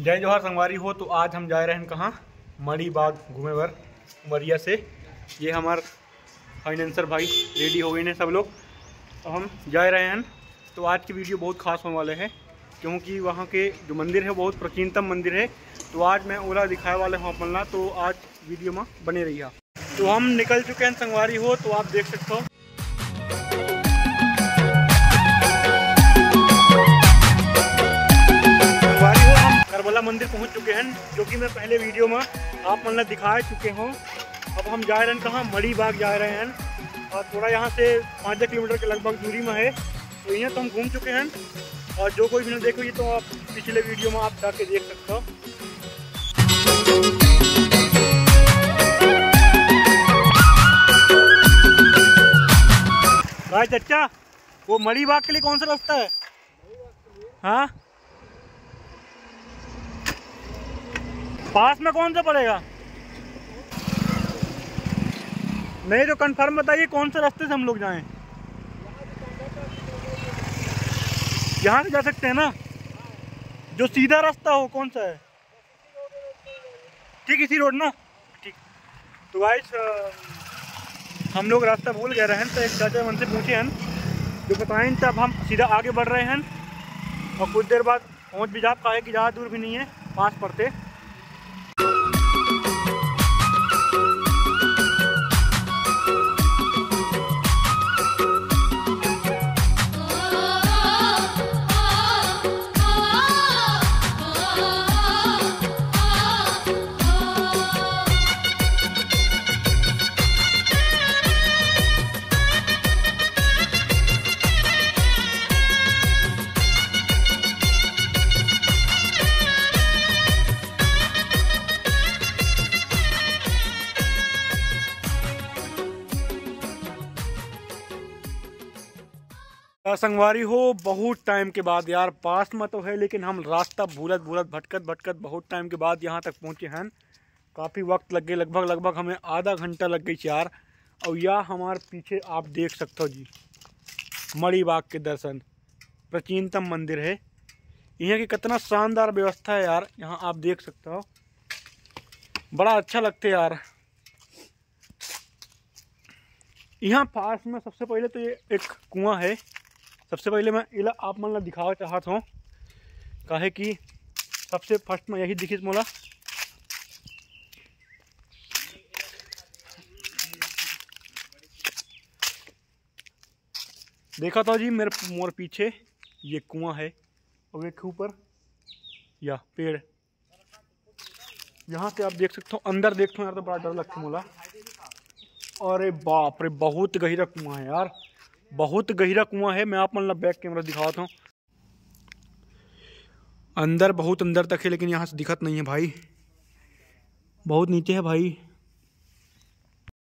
जय जोहार संगवारी हो तो आज हम जा रहे हैं कहाँ? मड़ी बाग घूमे बर उमरिया से। ये हमार फाइनेंसर भाई रेडी हो गए हैं सब लोग। तो हम जा रहे हैं। तो आज की वीडियो बहुत खास होने वाले हैं, क्योंकि वहाँ के जो मंदिर है, बहुत प्राचीनतम मंदिर है। तो आज मैं ओला दिखाए वाले हूँ अपन तो आज वीडियो में बने रही तो हम निकल चुके हैं संगवारी हो तो आप देख सकते हो। मंदिर पहुँच चुके हैं, जो कि मैं पहले वीडियो में आप मतलब दिखा चुके हूँ। अब हम जा रहे हैं कहाँ? मड़ी बाग जा रहे हैं। और थोड़ा यहाँ से पाँच किलोमीटर के लगभग दूरी में है। तो यहाँ तो हम घूम चुके हैं। और जो कोई भी नहीं देखो, ये तो आप पिछले वीडियो में आप जाके देख सकते हो। भाई चचा, वो मड़ी बाग के लिए कौन सा रास्ता है? हाँ? पास में कौन सा पड़ेगा? नहीं तो कंफर्म बताइए कौन से रास्ते से हम लोग जाएँ? यहाँ से जा सकते हैं ना? जो सीधा रास्ता हो, कौन सा है? ठीक, इसी रोड ना? ठीक। तो गाइस हम लोग रास्ता भूल गए हैं तो एक चाचा मन से पूछे हैं। जो बताएँ, तब हम सीधा आगे बढ़ रहे हैं। और कुछ देर बाद पहुँच भी जा पाए कि ज़्यादा दूर भी नहीं है, पास पड़ते। संगवारी हो, बहुत टाइम के बाद यार, पास में तो है, लेकिन हम रास्ता भूलत भूलत, भटकत भटकत बहुत टाइम के बाद यहाँ तक पहुँचे हैं। काफ़ी वक्त लग गए, लगभग लगभग हमें आधा घंटा लग गई यार। और यह हमारे पीछे आप देख सकते हो जी मड़ी बाग के दर्शन, प्राचीनतम मंदिर है। यहाँ की कितना शानदार व्यवस्था है यार, यहाँ आप देख सकते हो। बड़ा अच्छा लगता है यार। यहाँ पास में सबसे पहले तो ये एक कुआँ है। सबसे पहले मैं इला आप मतलब दिखावा चाहता हूँ काहे कि सबसे फ़र्स्ट में यही दिखी मोला। देखा था जी, मेरे मोर पीछे ये कुआँ है और एक ऊपर या पेड़। यहाँ से आप देख सकते हो, अंदर देखते हो यार तो बड़ा डर लगता मोला। अरे बाप रे, बहुत गहरा कुआँ है यार। बहुत गहरा कुआँ है, मैं आप मतलब बैक कैमरा दिखाता हूँ। अंदर बहुत अंदर तक है, लेकिन यहाँ से दिखत नहीं है भाई। बहुत नीचे है भाई।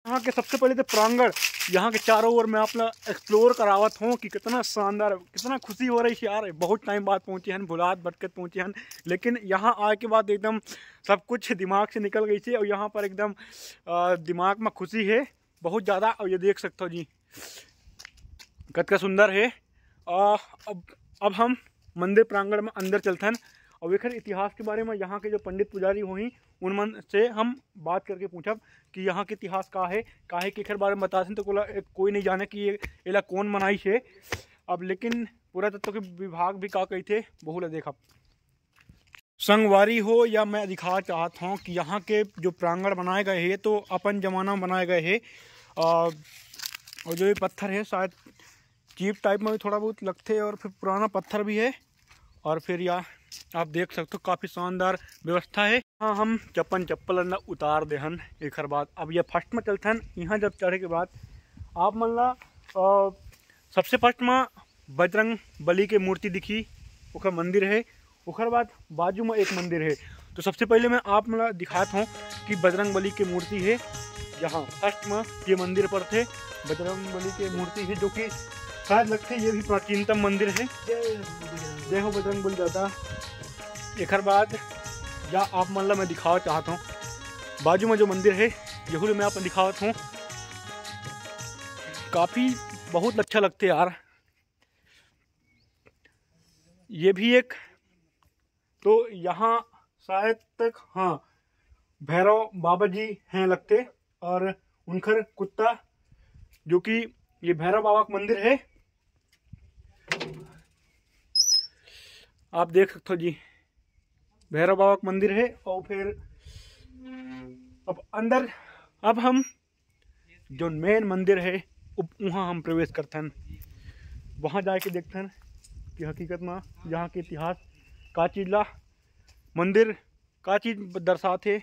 यहाँ के सबसे पहले तो प्रांगण, यहाँ के चारों ओर मैं अपना एक्सप्लोर करावत हूँ कि कितना शानदार, कितना खुशी हो रही है यार। बहुत टाइम बाद पहुँचे हैं, भुलात भटकत पहुँचे हैं। लेकिन यहाँ आए के बाद एकदम सब कुछ दिमाग से निकल गई थी और यहाँ पर एकदम दिमाग में खुशी है। बहुत ज़्यादा और ये देख सकते हो जी। कतका सुंदर है। आ, अब अब हम मंदिर प्रांगण में अंदर चलते हैं और वेखर इतिहास के बारे में यहाँ के जो पंडित पुजारी हुई उन मन से हम बात करके पूछब कि यहाँ के इतिहास का है का काहे के बारे में बता तो कोला कोई नहीं जाने कि ये एला कौन मनाई है। अब लेकिन पुरातत्व के विभाग भी का कही थे बहुला देखा संगवारी हो या मैं दिखा चाहता हूँ कि यहाँ के जो प्रांगण बनाए गए हैं तो अपन जमाना बनाए गए हैं। और जो ये पत्थर है शायद चीप टाइप में भी थोड़ा बहुत लगते हैं और फिर पुराना पत्थर भी है। और फिर यह आप देख सकते हो काफ़ी शानदार व्यवस्था है। हाँ हम चप्पन चप्पल अंदर उतार दे हन, एक बाद अब यह फ़र्स्ट में चलते हैं, यहाँ जब चढ़े के बाद, आप मान ला सबसे फ़र्स्ट में बजरंग बली के मूर्ति दिखी ओकर मंदिर है। ओकर बाद बाजू में एक मंदिर है। तो सबसे पहले मैं आप मतलब दिखाता हूँ कि बजरंग बली की मूर्ति है। यहाँ फ़र्स्ट में ये मंदिर पर थे, बजरंग बली की मूर्ति है जो कि शायद लगते ये भी प्राचीनतम मंदिर है। जय हो बजरंग बली दादा एक बाद, या आप मान मैं दिखावा चाहता हूँ। बाजू में जो मंदिर है यही मैं आपको दिखावत हूँ। काफ़ी बहुत अच्छा लगते यार। ये भी एक तो यहाँ शायद तक हाँ भैरव बाबा जी हैं लगते, और उनखर कुत्ता, जो कि ये भैरव बाबा का मंदिर है आप देख सकते हो जी। भैरव बाबा का मंदिर है और फिर अब अंदर, अब हम जो मेन मंदिर है वहाँ हम प्रवेश करते हैं। वहाँ जाके देखते हैं कि हकीकत में यहाँ के इतिहास का चीज़ ला। मंदिर का चीज़ दर्शाते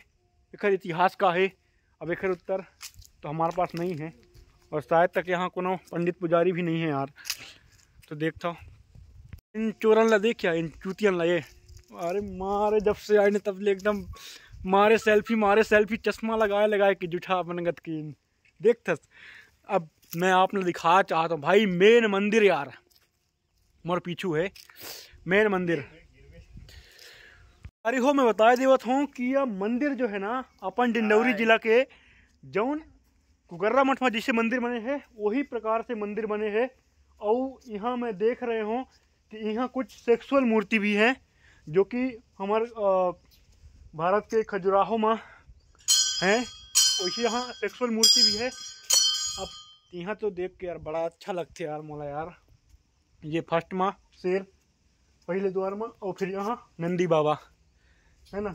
एक इतिहास का है। अब एक उत्तर तो हमारे पास नहीं है और शायद तक यहाँ को पंडित पुजारी भी नहीं है यार। तो देखता इन चोरन ला देख क्या इन चूतियन ला ये। अरे मारे जब से आए तब ले एकदम मारे सेल्फी मारे सेल्फी चश्मा लगाए लगाए कि जुठा बनगत की देख थस अब मैं आपने दिखा चाहता हूँ भाई मेन मंदिर यार मोर पीछू है मेन मंदिर। अरे हो मैं बता देवत हूँ कि यह मंदिर जो है ना अपन डिंडौरी जिला के जौन कुकर्रा मठ में जिसे मंदिर बने हैं वही प्रकार से मंदिर बने हैं। और यहाँ मैं देख रहे हूँ यहाँ कुछ सेक्सुअल मूर्ति भी है, जो कि हमारे भारत के खजुराहो में हैं। वैसे यहाँ सेक्सुअल मूर्ति भी है। अब यहाँ तो देख के यार बड़ा अच्छा लगता है यार मोला यार। ये फ़र्स्ट माँ, शेर, पहले द्वार में, और फिर यहाँ नंदी बाबा, है ना?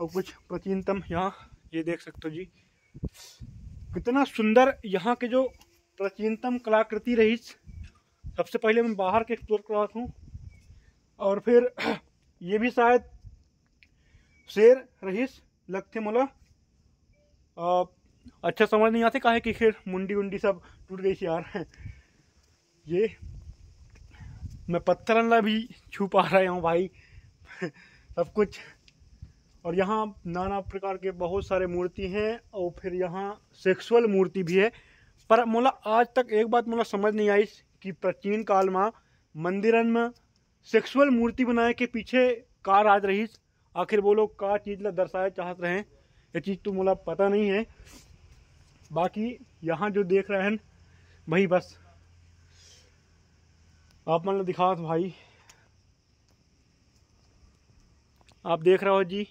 और कुछ प्राचीनतम यहाँ, ये देख सकते हो जी। कितना सुंदर यहाँ के जो प्राचीनतम कलाकृति रही। सबसे पहले मैं बाहर के एक्सप्लोर कर रहा हूँ। और फिर ये भी शायद शेर, रहीस लगते मोला अच्छा समझ नहीं आते काहे कि खैर मुंडी उंडी सब टूट गई थी यार। ये, मैं पत्थर ला भी छू पा रहा हूँ भाई। सब कुछ। और यहाँ नाना प्रकार के बहुत सारे मूर्ति हैं, और फिर यहाँ सेक्सुअल मूर्ति भी है। पर मोला, आज तक एक बात मोला समझ नहीं आई कि प्राचीन काल में मंदिरन में सेक्सुअल मूर्ति बनाए के पीछे का राज रही आखिर वो लोग का चीज़ ला दर्शाए चाहत रहे, ये चीज़ तो मुला पता नहीं है। बाकी यहाँ जो देख रहे हैं, वही बस। आप मतलब दिखा भाई। आप देख रहे हो जी।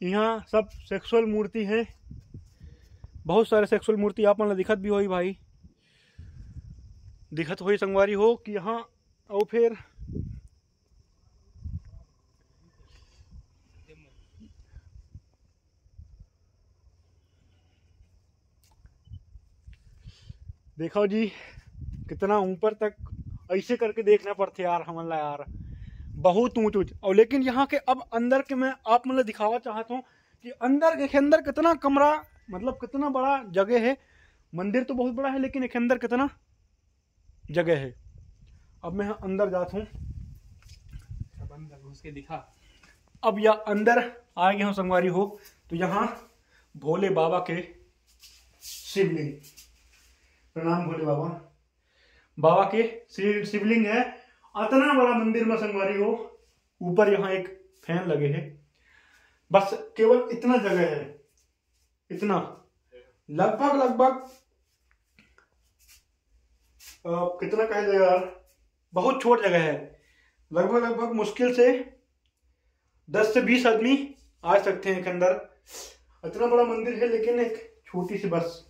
यहाँ सब सेक्सुअल मूर्ति है। बहुत सारे सेक्सुअल मूर्ति आप मतलब दिखत भी हो भाई। दिखत हो संगवारी हो कि यहाँ और फिर। देखो जी, कितना ऊपर तक ऐसे करके देखना पड़ते यार हमला यार। बहुत ऊंच ऊंच। और लेकिन यहाँ के अब अंदर के मैं आप मतलब दिखावा चाहता हूँ कि अंदर के अंदर कितना कमरा मतलब कितना बड़ा जगह है? मंदिर तो बहुत बड़ा है लेकिन एक अंदर कितना जगह है? अब मैं अंदर जाता हूँ। अंदर घुस के दिखा। अब यह अंदर आ गया हूँ संगवारी हो। तो यहाँ भोले बाबा के शिवलिंग। प्रणाम भोले बाबा। बाबा के शिवलिंग है। इतना बड़ा मंदिर में संगवारी हो। ऊपर यहाँ एक फ़ैन लगे है। बस केवल इतना जगह है। इतना लगभग लगभग कितना कहा जाएगा यार? बहुत छोट जगह है। लगभग लगभग मुश्किल से दस से बीस आदमी आ सकते हैं इसके अंदर। इतना बड़ा मंदिर है लेकिन एक छोटी सी बस।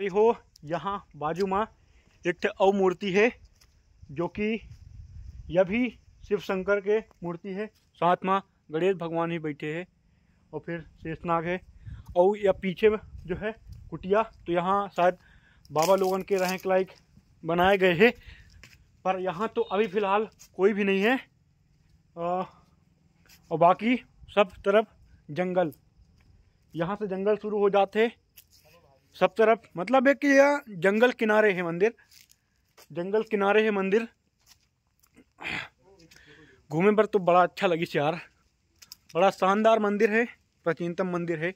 हो, यहाँ बाजू में एक अव मूर्ति है, जो कि यह भी शिव शंकर के मूर्ति है। साथ में गणेश भगवान ही बैठे हैं, और फिर शेषनाग है। और यह पीछे जो है कुटिया तो यहाँ शायद बाबा लोगन के रहने के लायक बनाए गए हैं। पर यहाँ तो अभी फ़िलहाल कोई भी नहीं है। और बाकी सब तरफ़ जंगल। यहाँ से जंगल शुरू हो जाते सब तरफ़ मतलब है कि यह जंगल किनारे है मंदिर। जंगल किनारे है मंदिर। घूमे पर तो बड़ा अच्छा लगी यार। बड़ा शानदार मंदिर है, प्राचीनतम मंदिर है।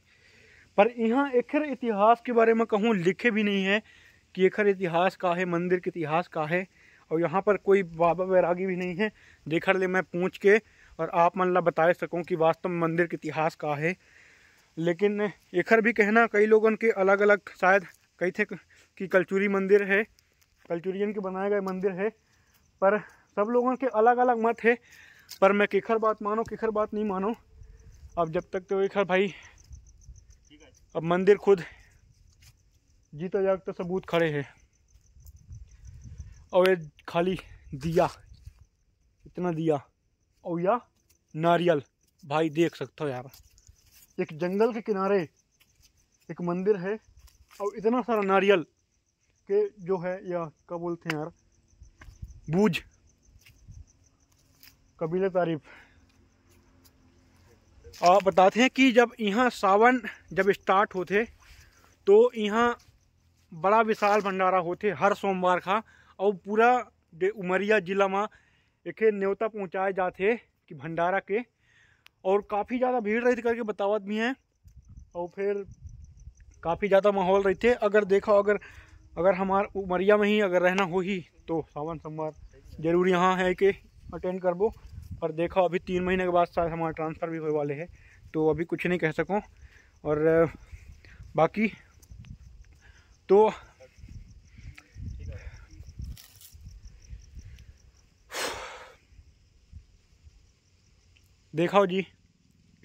पर यहाँ एक इतिहास के बारे में कहूँ, लिखे भी नहीं है कि एक इतिहास का है, मंदिर के इतिहास का है। और यहाँ पर कोई बाबा वैरागी भी नहीं है। देखर ले मैं पूछ के और आप मन ला सकूँ कि वास्तव में मंदिर के इतिहास का है। लेकिन एखर भी कहना, कई लोगों के अलग अलग शायद कई थे कि कलचुरी मंदिर है, कलचुरियन के बनाए गए मंदिर है, पर सब लोगों के अलग अलग मत है। पर मैं किखर बात मानो, किखर बात नहीं मानो। अब जब तक तो एखर भाई अब मंदिर खुद जीता जागता सबूत खड़े है। और ये खाली दिया, इतना दिया। और या नारियल, भाई देख सकते हो यार। एक जंगल के किनारे एक मंदिर है और इतना सारा नारियल के जो है, या क्या बोलते हैं यार, बूझ। कबीले तारीफ़। आप बताते हैं कि जब यहाँ सावन जब स्टार्ट होते तो यहाँ बड़ा विशाल भंडारा होते हर सोमवार का, और पूरा उमरिया जिला में एक न्योता पहुँचाए जाते कि भंडारा के और काफ़ी ज़्यादा भीड़ रही थी करके बतावत भी हैं। और फिर काफ़ी ज़्यादा माहौल रही थे। अगर देखो, अगर अगर हमार उमरिया में ही अगर रहना हो ही तो सावन सोमवार ज़रूर यहाँ है कि अटेंड करबो। और देखो, अभी तीन महीने के बाद शायद हमारा ट्रांसफ़र भी होने वाले हैं तो अभी कुछ नहीं कह सकूँ। और, बाकी तो देखो जी,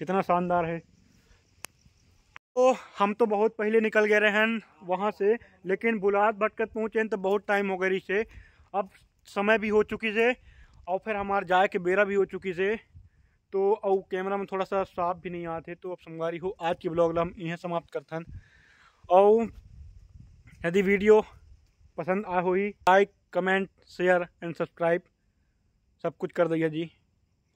कितना शानदार है। तो हम तो बहुत पहले निकल गए रहे हैं वहाँ से, लेकिन बुलाद भटकत पहुँचे तो बहुत टाइम हो गई से अब समय भी हो चुकी से और फिर हमारे जाए के बेरा भी हो चुकी से तो और कैमरा में थोड़ा सा साफ़ भी नहीं आते तो अब संगवारी हो, आज की ब्लॉग हम यहीं समाप्त करते हैं। और यदि वीडियो पसंद आ हुई like comment share and subscribe सब कुछ कर दिया जी।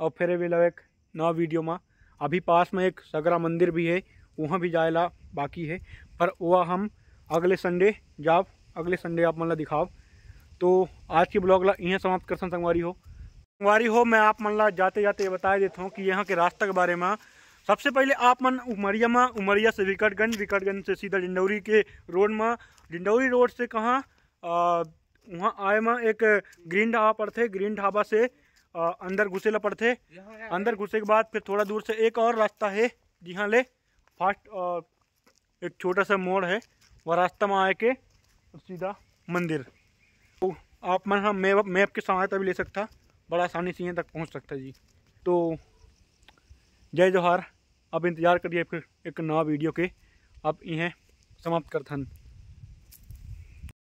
और फिर भी लव एक नवा वीडियो में। अभी पास में एक सगरा मंदिर भी है, वहाँ भी जाएला बाकी है। पर वह हम अगले संडे जाब अगले संडे आप मतलब दिखाओ तो आज की ब्लॉग ला यहाँ समाप्त कर संगवारी हो। संगवारी हो, मैं आप मन ला जाते जाते बता देता हूँ कि यहाँ के रास्ते के बारे में। सबसे पहले आप मन उमरिया में, उमरिया से विकटगंज विकटगंज से सीधा डिंडौरी के रोड में। डिंडौरी रोड से कहाँ वहाँ आए में एक ग्रीन ढाबा पड़ते ग्रीन ढाबा से अंदर घुसे ला पड़ते अंदर घुसे के बाद फिर थोड़ा दूर से एक और रास्ता है। जी हाँ ले। फास्ट एक छोटा सा मोड़ है। वह रास्ता में आए के सीधा मंदिर। तो आप मन हाँ मैप मैप की सहायता भी ले सकता। बड़ा आसानी से यहाँ तक पहुँच सकता जी। तो जय जोहार। अब इंतज़ार करिए फिर एक नवा वीडियो के। अब इन्हें समाप्त करते हैं